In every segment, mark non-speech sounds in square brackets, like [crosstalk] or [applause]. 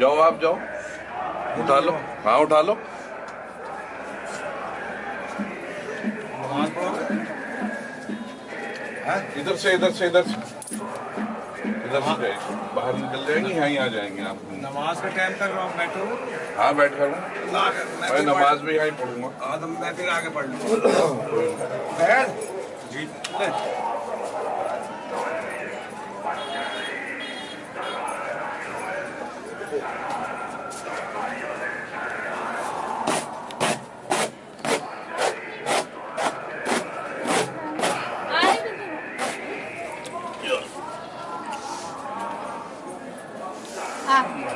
جاؤ آپ جاؤ۔ اٹھا لو۔ ہاں اٹھا لو۔ ہاں، ادھر سے ادھر سے ادھر سے۔ ادھر سے باہر نکل جائیں گے یہاں ہی آ جائیں گے آپ۔ نماز کا ٹائم کر رہا ہوں بیٹھو ہاں بیٹھ کر۔ میں نماز بھی یہاں پڑھوں گا۔ میں پھر آگے پڑھ لوں۔ [coughs] جی۔ Ah.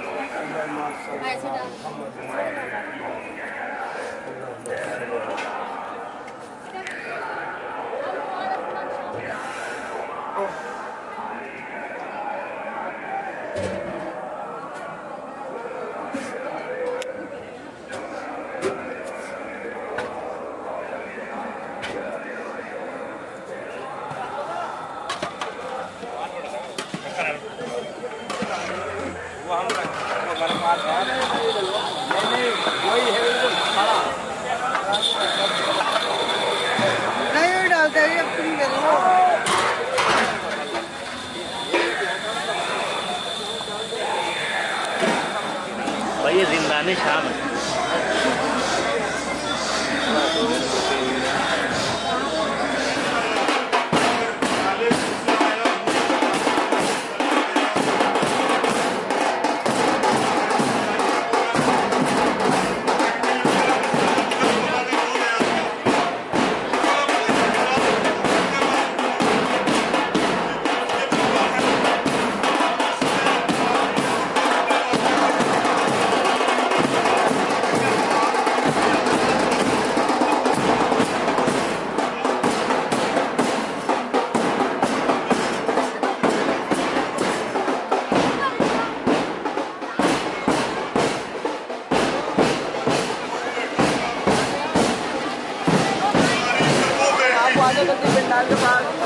نہیں ڈالتا بھائی زندہ شام ہے۔ بندی پنڈال کے باہر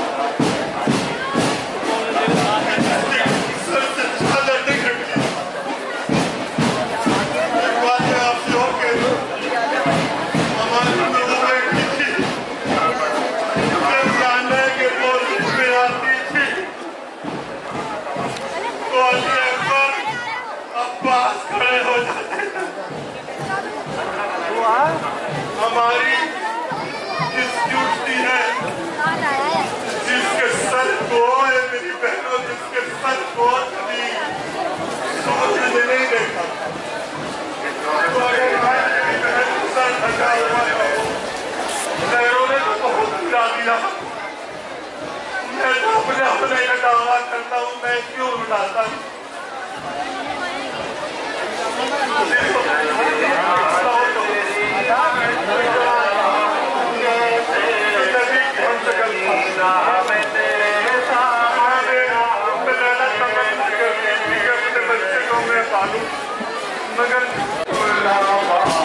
کا کرتا ہوں میں کیوں مٹاتا مگر